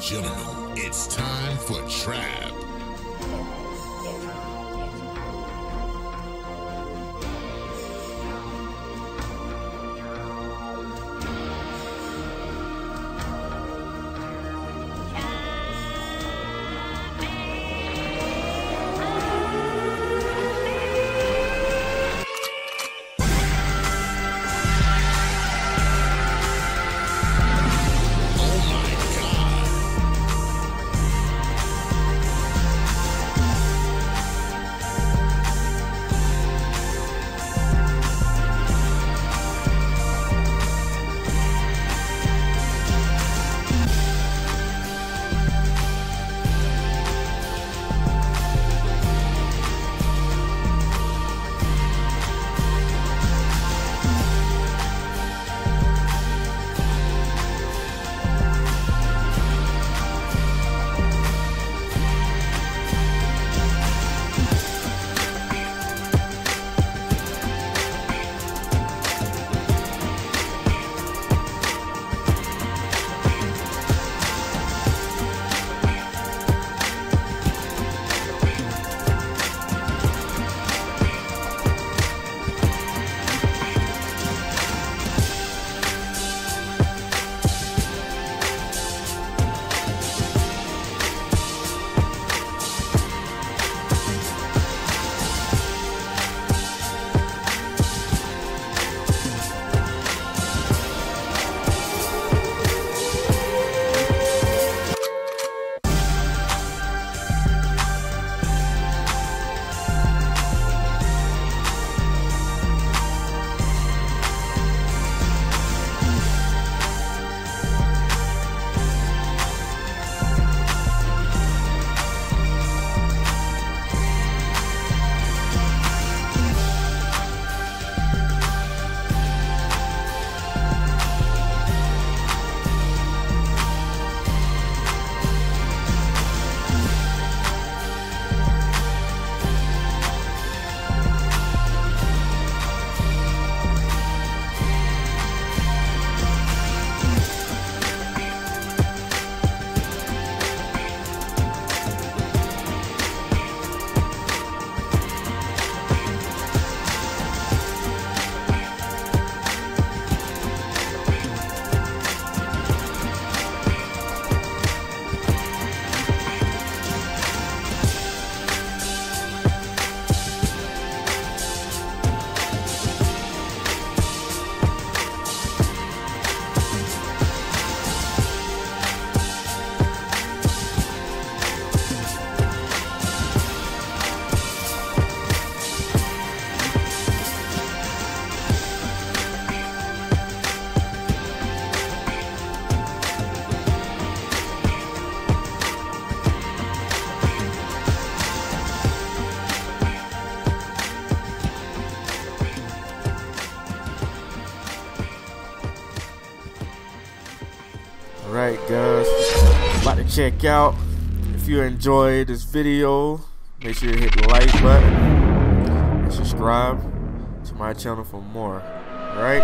gentlemen, it's time for Trap. Alright guys, about to check out. If you enjoyed this video, make sure you hit the like button and subscribe to my channel for more. Alright?